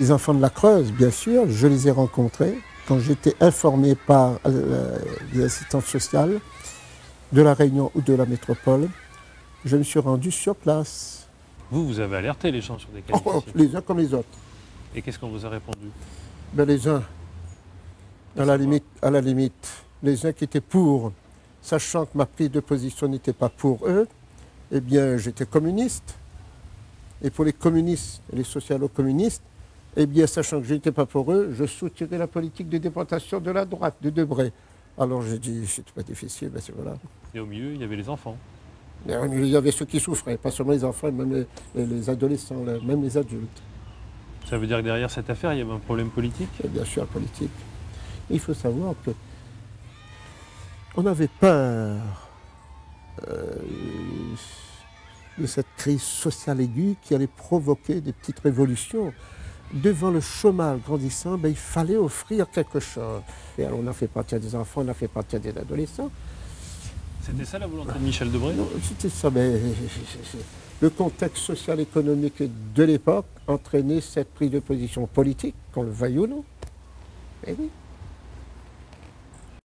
Les enfants de la Creuse, bien sûr, je les ai rencontrés quand j'étais informé par euh, les assistantes sociales de la Réunion ou de la métropole. Je me suis rendu sur place. Vous, vous avez alerté les gens sur des cas oh, Les uns comme les autres. Et qu'est-ce qu'on vous a répondu? Ben, Les uns, à la, limite, à la limite, les uns qui étaient pour, sachant que ma prise de position n'était pas pour eux, eh bien j'étais communiste. Et pour les communistes et les socialo-communistes, eh bien sachant que je n'étais pas pour eux, je soutirais la politique de déportation de la droite, de Debré. Alors j'ai dit, c'est pas difficile, ben voilà. Et au milieu, il y avait les enfants. il y avait ceux qui souffraient, pas seulement les enfants, même les, adolescents, même les adultes. Ça veut dire que derrière cette affaire, il y avait un problème politique? Et Bien sûr, politique. Il faut savoir que on avait peur euh, de cette crise sociale aiguë qui allait provoquer des petites révolutions. Devant le chômage grandissant, ben, il fallait offrir quelque chose. Et alors on a fait partir des enfants, on a fait partir des adolescents. C'était ça la volonté de Michel Debré? C'était ça, mais le contexte social économique de l'époque entraînait cette prise de position politique, qu'on le veuille ou non. Eh oui.